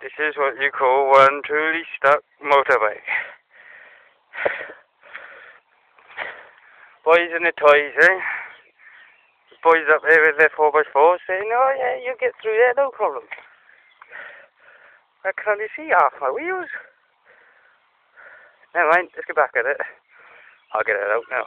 This is what you call one truly stuck motorbike. Boys in the toys, eh? Boys up there with their 4x4 saying, oh yeah, you get through there, no problem. I can only see half my wheels. Never mind, let's get back at it. I'll get it out now.